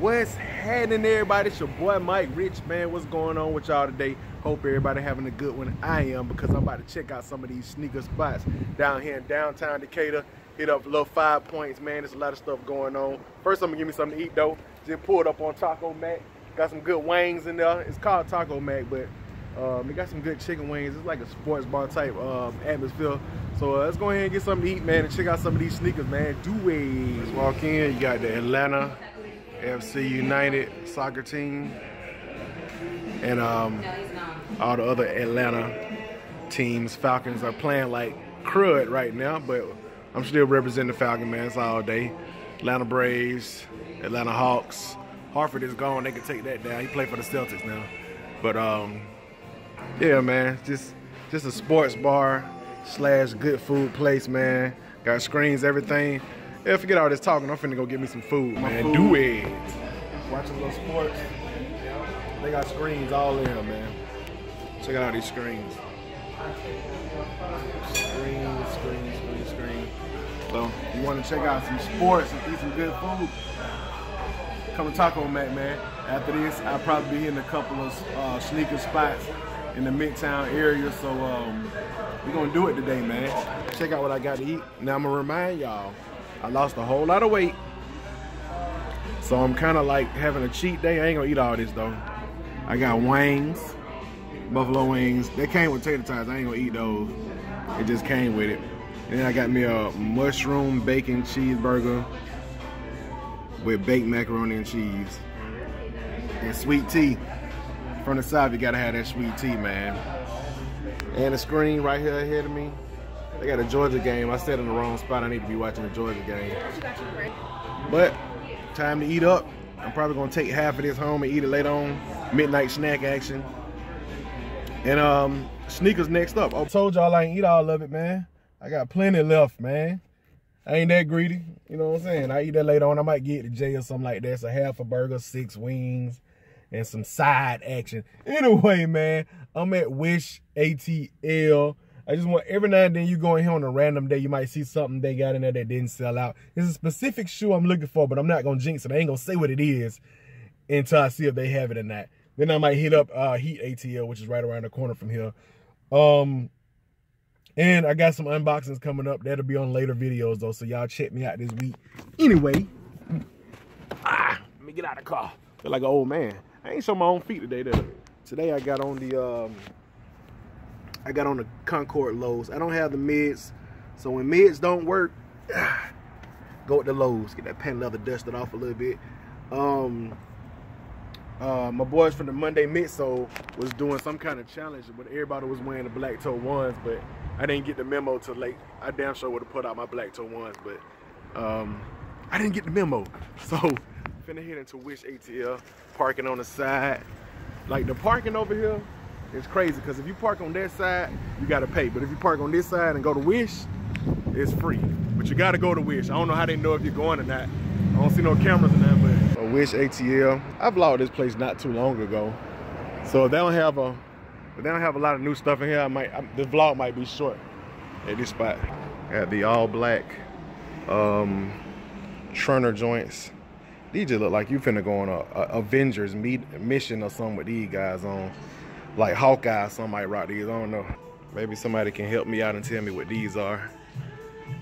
What's happening, everybody? It's your boy Mike Rich, man. What's going on with y'all today? Hope everybody having a good one. I am because I'm about to check out some of these sneaker spots down here in downtown Decatur. Hit up little five points, man. There's a lot of stuff going on. First, I'm gonna give me something to eat though. Just pulled up on Taco Mac. Got some good wings in there. It's called Taco Mac, but um, got some good chicken wings. It's like a sports bar type um, atmosphere. So uh, let's go ahead and get something to eat, man, and check out some of these sneakers, man. Do it. Let's walk in. You got the Atlanta FC United soccer team, and um, all the other Atlanta teams. Falcons are playing like crud right now, but I'm still representing the Falcon man all day. Atlanta Braves, Atlanta Hawks. Horford is gone. They can take that down. He played for the Celtics now. But um, yeah, man, just just a sports bar slash good food place, man. Got screens, everything. Yeah, forget all this talking. I'm finna go get me some food, man. Food. Do it. Watching little sports. They got screens all in, man. Check out all these screens. Screens, screens, screens, screens. So, you want to check out some sports and eat some good food? Come to Taco Mac, man. After this, I'll probably be hitting a couple of uh, sneaker spots in the Midtown area. So um, we're gonna do it today, man. Check out what I got to eat. Now I'm gonna remind y'all, I lost a whole lot of weight. So I'm kind of like having a cheat day. I ain't gonna eat all this though. I got wings, buffalo wings. They came with tater tots. I ain't gonna eat those. It just came with it. And then I got me a mushroom bacon cheeseburger with baked macaroni and cheese and sweet tea. From the side, you gotta have that sweet tea, man. And the screen right here ahead of me. They got a Georgia game. I said in the wrong spot. I need to be watching the Georgia game. But time to eat up. I'm probably gonna take half of this home and eat it later on. Midnight snack action. And um, sneakers next up. I told y'all I ain't eat all of it, man. I got plenty left, man. I ain't that greedy. You know what I'm saying? I eat that later on. I might get to J or something like that. So half a burger, six wings, and some side action. Anyway, man, I'm at Wish ATL. I just want every now and then you go in here on a random day, you might see something they got in there that didn't sell out. It's a specific shoe I'm looking for, but I'm not gonna jinx it. I ain't gonna say what it is until I see if they have it or not. Then I might hit up uh, Heat ATL, which is right around the corner from here. Um, and I got some unboxings coming up. That'll be on later videos though, so y'all check me out this week. Anyway, ah, let me get out of the car. Feel like an old man. I ain't show my own feet today though. Today I got on the um, I got on the Concord lows. I don't have the mids, so when mids don't work, go with the lows. Get that patent leather dusted off a little bit. Um, uh, my boys from the Monday Midsole was doing some kind of challenge, but everybody was wearing the black toe ones, but I didn't get the memo till late. I damn sure would have put out my black toe ones, but um, I didn't get the memo. So, finna head into Wish ATL, parking on the side. Like the parking over here, it's crazy because if you park on that side, you gotta pay. But if you park on this side and go to Wish, it's free. But you gotta go to Wish. I don't know how they know if you're going or not. I don't see no cameras in there, but A Wish ATL. I vlogged this place not too long ago. So they don't have a they don't have a lot of new stuff in here. I might I, the vlog might be short at this spot. Got the all black um Turner joints. These just look like you finna go on a, a Avengers meet, mission or something with these guys on like Hawkeye, somebody rock these, I don't know. Maybe somebody can help me out and tell me what these are.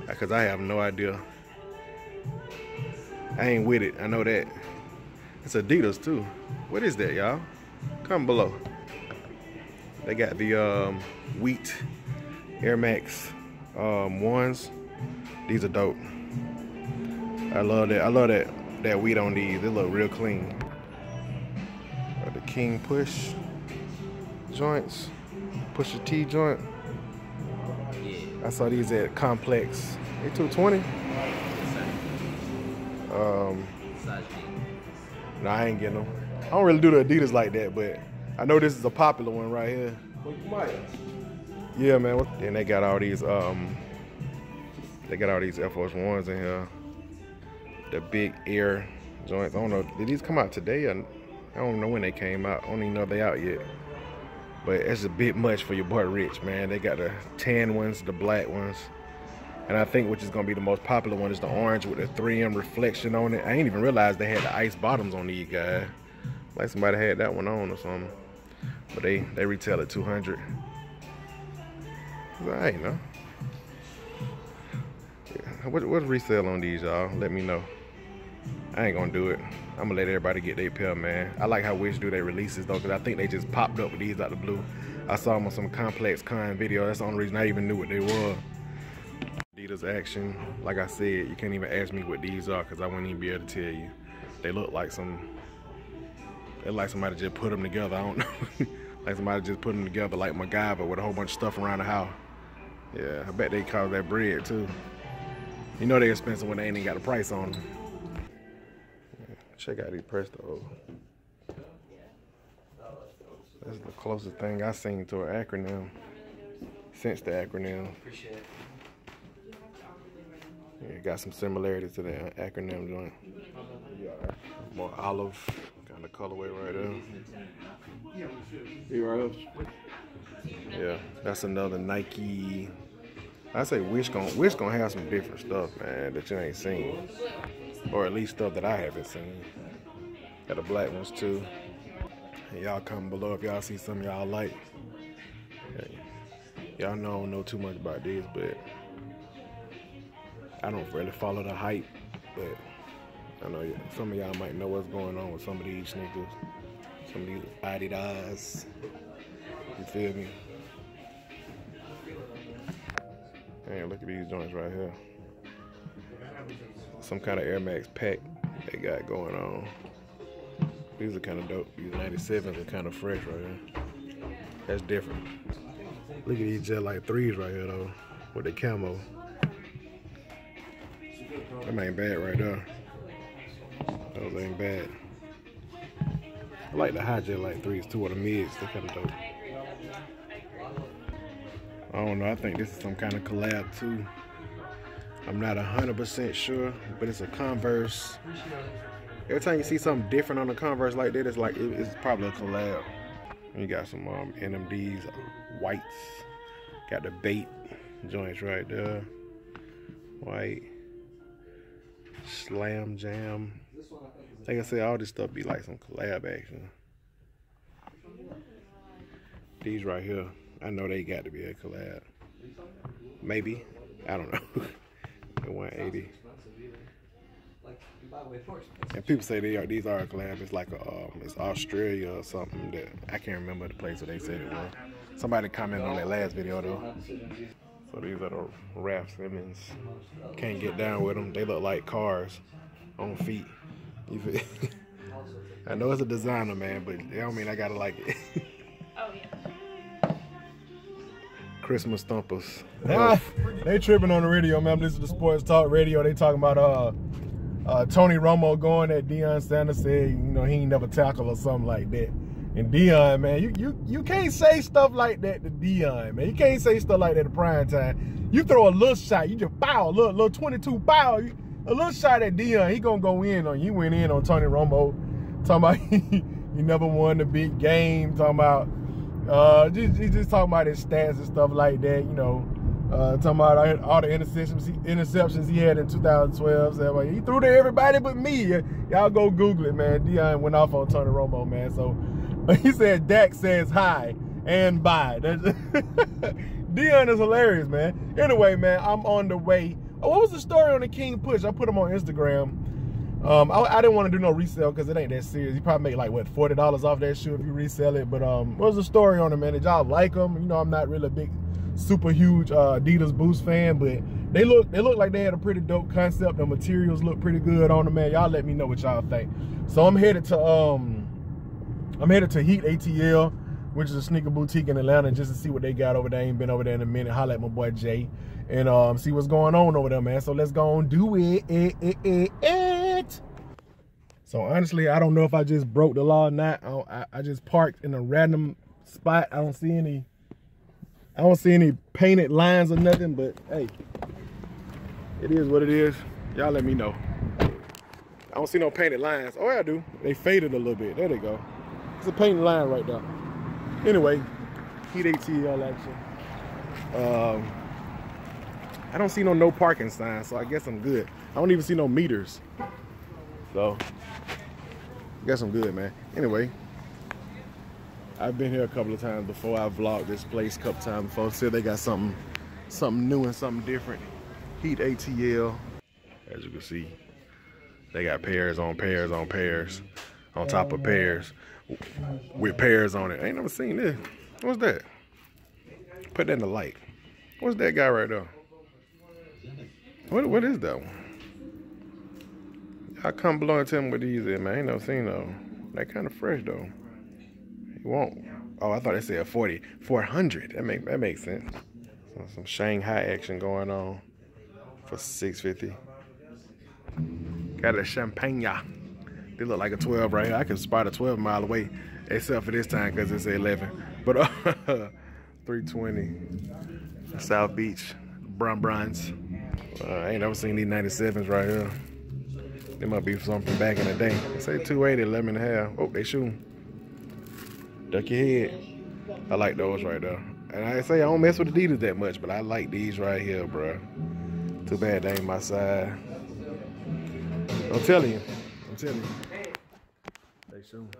Because I have no idea. I ain't with it, I know that. It's Adidas too. What is that, y'all? Comment below. They got the um, wheat Air Max um, ones. These are dope. I love that. I love that that wheat on these. They look real clean. the King Push joints. Pusha T joint. I saw these at Complex. They 220. Um, no, I ain't getting them. I don't really do the Adidas like that, but I know this is a popular one right here. Yeah, man. Then they got all these um, they got all these Air Force Ones in here. The big air joints. I don't know. Did these come out today? Or, I don't know when they came out. I don't even know if they out yet. But it's a bit much for your boy Rich, man. They got the tan ones, the black ones. And I think which is gonna be the most popular one is the orange with the 3M reflection on it. I ain't even realized they had the ice bottoms on these guys. Like somebody had that one on or something. But they they retail at 200. I ain't know. What, what's resale on these, y'all? Let me know. I ain't gonna do it. I'm gonna let everybody get their pill, man. I like how Wish do their releases though, cause I think they just popped up with these out the blue. I saw them on some complex con video. That's the only reason I even knew what they were. Adidas Action. Like I said, you can't even ask me what these are, cause I wouldn't even be able to tell you. They look like some. They like somebody just put them together. I don't know. like somebody just put them together like MacGyver with a whole bunch of stuff around the house. Yeah, I bet they cause that bread too. You know they're expensive when they ain't even got a price on them. Check out these Presto. That's the closest thing I've seen to an acronym since the acronym. Yeah, got some similarities to the acronym joint. More olive kind of colorway right there. Yeah, that's another Nike. I say Wish gonna Wish gonna have some different stuff, man, that you ain't seen or at least stuff that I haven't seen. Got the black ones too. Y'all comment below if y'all see some y'all like. Y'all know I don't know too much about this, but I don't really follow the hype. But I know some of y'all might know what's going on with some of these sneakers. Some of these Adidas. You feel me? Hey, look at these joints right here some kind of Air Max pack they got going on. These are kind of dope. These 97s are kind of fresh right here. That's different. Look at these Jet Light 3s right here though, with the camo. That ain't bad right there. Those ain't bad. I like the high Jet Light 3s too, or the mids. They're kind of dope. I don't know. I think this is some kind of collab too. I'm not 100% sure, but it's a Converse. Every time you see something different on a Converse like that, it's like it, it's probably a collab. You got some um, NMDs, whites. Got the bait joints right there. White. Slam Jam. Like I said, all this stuff be like some collab action. These right here, I know they got to be a collab. Maybe. I don't know. at 180. And people say they are these are a collab. It's like a, um, it's Australia or something that I can't remember the place where they said it was. Somebody commented on that last video though. So these are the Raf Simons. Can't get down with them. They look like cars on feet. I know it's a designer, man, but it don't mean I gotta like it. Christmas thumpers. Ah, they tripping on the radio, man. This is the sports talk radio. They talking about uh, uh, Tony Romo going at Deion Sanders said, you know, he ain't never tackle or something like that. And Deion, man, you you you can't say stuff like that to Deion, man. You can't say stuff like that to prime time. You throw a little shot, you just bow, a little, little 22 bow, a little shot at Deion, he gonna go in on you. went in on Tony Romo, talking about he, he never won the big game, talking about uh, just, just talking about his stats and stuff like that, you know. Uh, talking about all the interceptions, interceptions he had in 2012. So he threw to everybody but me. Y'all go Google it, man. Deion went off on Tony Romo, man. So he said Dak says hi and bye. Deion is hilarious, man. Anyway, man, I'm on the way. Oh, what was the story on the King Push? I put him on Instagram. Um, I, I, didn't want to do no resale because it ain't that serious. You probably make like what forty dollars off that shoe if you resell it. But um, what was the story on it, man? Did y'all like them? You know, I'm not really a big, super huge uh, Adidas Boost fan, but they look they look like they had a pretty dope concept. The materials look pretty good on them, man. Y'all let me know what y'all think. So I'm headed to um, I'm headed to Heat ATL, which is a sneaker boutique in Atlanta, just to see what they got over there. I ain't been over there in a minute. Holla at my boy Jay and um, see what's going on over there, man. So let's go and do it. it, it, it. So honestly, I don't know if I just broke the law or not. I, I just parked in a random spot. I don't see any. I don't see any painted lines or nothing. But hey, it is what it is. Y'all let me know. I don't see no painted lines. Oh, I do. They faded a little bit. There they go. It's a painted line right there. Anyway, Heat ATL action. Um, I don't see no no parking sign, so I guess I'm good. I don't even see no meters. So, I guess I'm good, man. Anyway, I've been here a couple of times before. I've vlogged this place a couple times before. Said they got something, something new and something different. Heat ATL, as you can see. They got pairs on pairs on pairs on top of pairs with pairs on it. I ain't never seen this. What's that? Put that in the light. What's that guy right there? What what is that one? I come and tell me what these is, man. Ain't never seen though. They kind of fresh though. You won't. Oh, I thought they said 40, 400. That make that makes sense. So some Shanghai action going on for 650. Got a champagne. They look like a 12 right here. I can spot a 12 mile away, except for this time because it's 11. But uh, 320 South Beach, Bron Brons. Uh, I ain't never seen these 97s right here. They might be something back in the day. They say 280, 11 and a half. Oh, they shooting. Duck your head. I like those right there. And I say I don't mess with Adidas that much, but I like these right here, bro. Too bad they ain't my side. I'm telling you. I'm telling you. They soon.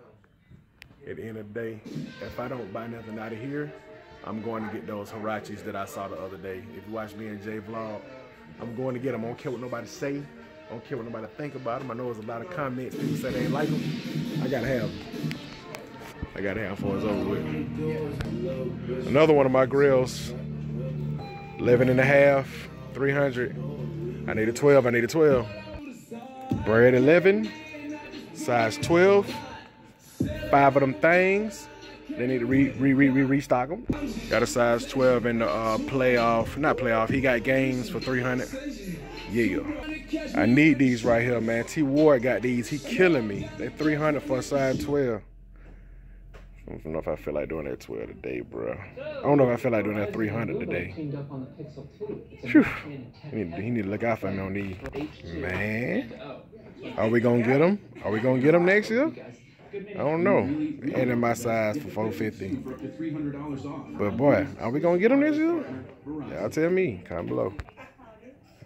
At the end of the day, if I don't buy nothing out of here, I'm going to get those Huaraches that I saw the other day. If you watch me and Jay vlog, I'm going to get them. I don't care what nobody say. Don't care what nobody think about them. I know there's a lot of comments. People say they ain't like them. I gotta have them. I gotta have for it's over with. Another one of my grills. 11 and a half, 300. I need a 12, I need a 12. Bread 11, size 12. Five of them things. They need to re, re, re, re restock them. Got a size 12 in the uh, playoff, not playoff. He got games for 300. Yeah. I need these right here, man. T Ward got these. He killing me. They 300 for a size 12. I don't know if I feel like doing that 12 today, bro. I don't know if I feel like doing that 300 today. Whew. He need, he need to look out for me on these. Man. Are we going to get them? Are we going to get them next year? I don't know. And in my size for 450. But boy, are we gonna get them this year? Y'all tell me. Comment below.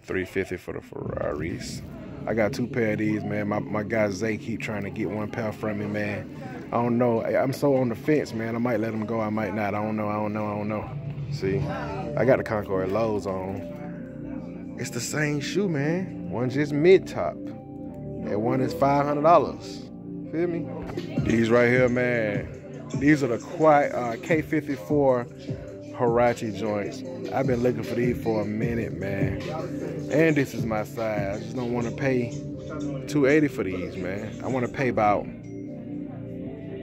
350 for the Ferraris. I got two pair of these, man. My my guy Zay keep trying to get one pair from me, man. I don't know. I'm so on the fence, man. I might let him go. I might not. I don't know. I don't know. I don't know. See, I got the Concord lows on. It's the same shoe, man. One just mid top, and one is five hundred dollars. Feel me? These right here, man. These are the quiet uh, K54 Huarache joints. I've been looking for these for a minute, man. And this is my size. I just don't want to pay 280 for these, man. I want to pay about.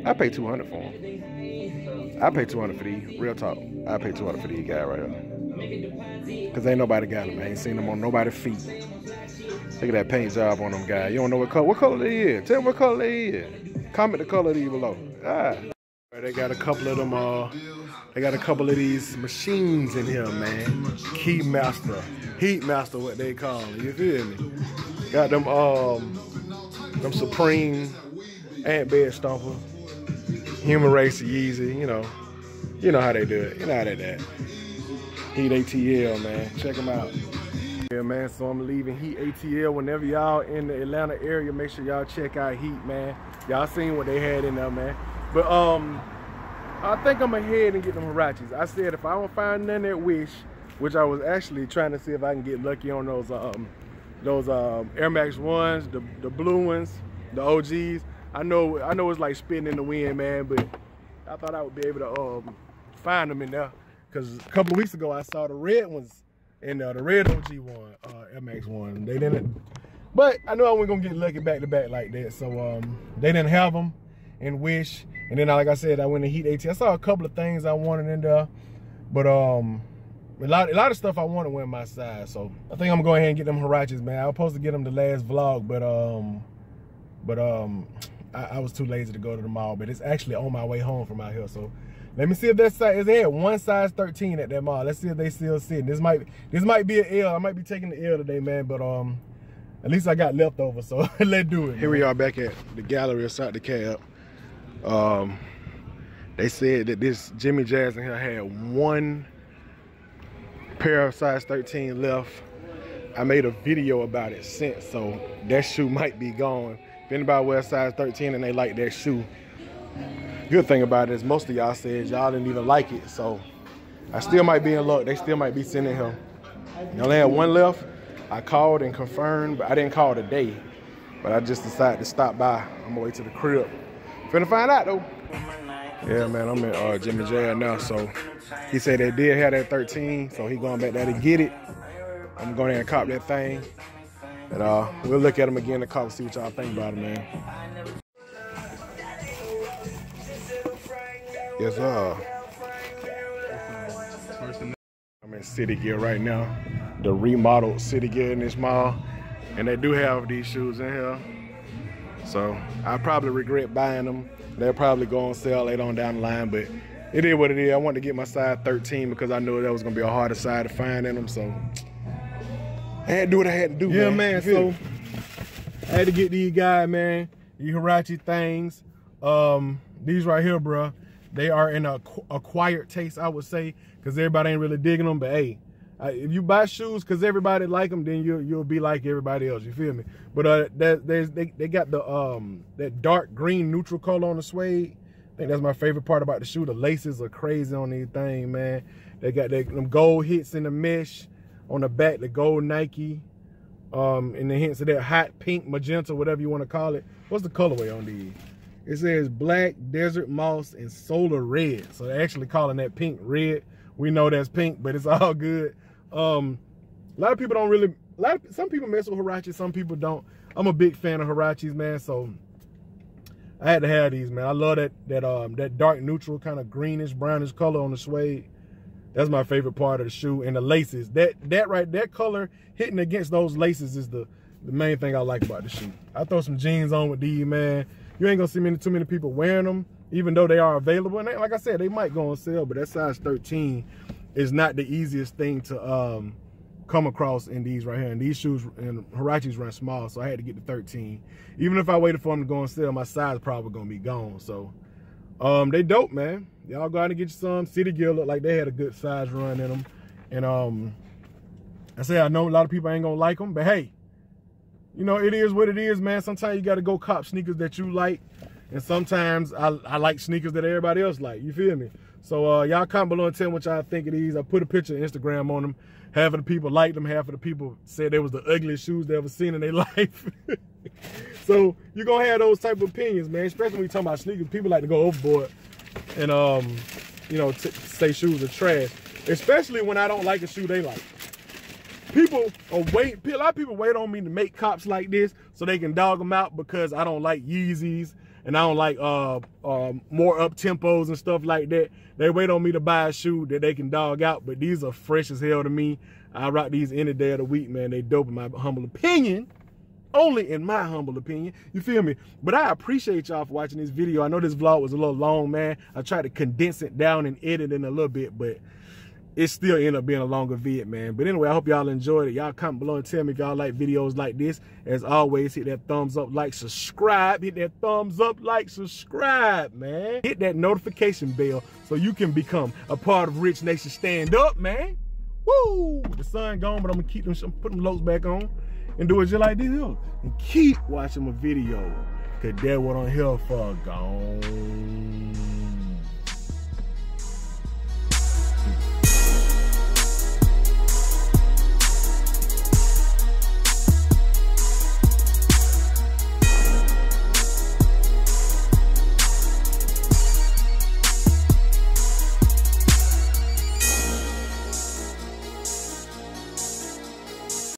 I pay 200 for them. I pay 200 for these. Real talk. I pay 200 for these guys right here. Cause ain't nobody got them. I ain't seen them on nobody's feet. Look at that paint job on them guys. You don't know what color. What color they is? Tell me what color they is. Comment the color of these below. Ah. They got a couple of them. Uh, they got a couple of these machines in here, man. Key Master, Heat Master, what they call it. You feel me? Got them um, them Supreme Ant Bed Stomper, Human Race Yeezy. You know, you know how they do it. You know how they do it. Heat ATL, man. Check them out. Yeah, man, so I'm leaving Heat ATL. Whenever y'all in the Atlanta area, make sure y'all check out Heat, man. Y'all seen what they had in there, man. But um, I think I'm ahead and get them Huaraches. I said if I don't find none at Wish, which I was actually trying to see if I can get lucky on those um, those um, Air Max ones, the the blue ones, the OGs. I know I know it's like spitting in the wind, man, but I thought I would be able to um, find them in there. Cause a couple of weeks ago I saw the red ones and uh, the red OG one, uh, MX one. They didn't, but I know I wasn't gonna get lucky back to back like that. So um, they didn't have them in Wish. And then, like I said, I went to Heat AT. I saw a couple of things I wanted in there, but um, a lot, a lot of stuff I wanted went my size. So I think I'm gonna go ahead and get them Huaraches, man. I was supposed to get them the last vlog, but um, but um, I, I was too lazy to go to the mall. But it's actually on my way home from out here, so let me see if that size is there. One size 13 at that mall. Let's see if they still sitting. This might this might be an L. I might be taking the L today, man. But um, at least I got leftover, so let's do it. Here man. we are back at the gallery inside the cab. Um, they said that this Jimmy Jazz in here had one pair of size 13 left. I made a video about it since, so that shoe might be gone. If anybody wears size 13 and they like that shoe, good thing about it is most of y'all said y'all didn't even like it, so I still might be in luck. They still might be sending him. You only had one left. I called and confirmed, but I didn't call today. But I just decided to stop by. on my gonna to the crib. Finna find out though. Yeah, man, I'm at uh, Jimmy J now. So he said they did have that 13, so he going back there to get it. I'm going there and cop that thing. And uh, we'll look at them again to cop see what y'all think about it, man. Yes, sir. I'm in City Gear right now. The remodeled City Gear in this mall. And they do have these shoes in here. So I probably regret buying them. They'll probably go on sale later on down the line, but it is what it is. I wanted to get my size 13 because I knew that was gonna be a harder side to find in them. So I had to do what I had to do. Yeah, man. man. So I had to get these guys, man. These Huarache things. Um, these right here, bro. They are in a acquired taste, I would say, because everybody ain't really digging them. But hey, if you buy shoes because everybody like them, then you'll you'll be like everybody else. You feel me? But uh, that there's they they got the um that dark green neutral color on the suede. I think that's my favorite part about the shoe. The laces are crazy on these thing, man. They got that, them gold hits in the mesh on the back, the gold Nike, um, and the hints of that hot pink, magenta, whatever you want to call it. What's the colorway on these? It says black, desert moss, and solar red. So they're actually calling that pink red. We know that's pink, but it's all good. Um, a lot of people don't really, a lot of, some people mess with Huarache, some people don't. I'm a big fan of Huaraches, man, so I had to have these, man. I love that that um that dark neutral kind of greenish, brownish color on the suede. That's my favorite part of the shoe. And the laces, that that right, that color hitting against those laces is the, the main thing I like about the shoe. I throw some jeans on with these, man. You ain't gonna see many too many people wearing them, even though they are available. And they, like I said, they might go on sale, but that size 13 is not the easiest thing to um, come across in these right here. And these shoes and Huaraches run small, so I had to get the 13. Even if I waited for them to go on sale, my size probably gonna be gone. So um, they dope, man. Y'all go out and get you some. City Gear look like they had a good size run in them. And um, I say I know a lot of people ain't gonna like them, but hey, you know, it is what it is, man. Sometimes you gotta go cop sneakers that you like. And sometimes I, I like sneakers that everybody else like. You feel me? So uh, y'all comment below and tell me what y'all think of these. I put a picture of Instagram on them. Half of the people liked them. Half of the people said they was the ugliest shoes they ever seen in their life. so you're going to have those type of opinions, man. Especially when you talking about sneakers. People like to go overboard and, um, you know, say shoes are trash. Especially when I don't like a shoe they like. People are wait. A lot of people wait on me to make cops like this so they can dog them out because I don't like Yeezys and I don't like uh, uh, more up tempos and stuff like that. They wait on me to buy a shoe that they can dog out, but these are fresh as hell to me. I rock these any day of the week, man. They dope in my humble opinion. Only in my humble opinion. You feel me? But I appreciate y'all for watching this video. I know this vlog was a little long, man. I tried to condense it down and edit it a little bit, but it still ended up being a longer vid, man. But anyway, I hope y'all enjoyed it. Y'all comment below and tell me if y'all like videos like this. As always, hit that thumbs up, like, subscribe. Hit that thumbs up, like, subscribe, man. Hit that notification bell so you can become a part of Rich Nation Stand Up, man. Woo! The sun gone, but I'm gonna keep them, put them lows back on and do it just like this here. And keep watching my video. Cause that what I'm here for, gone.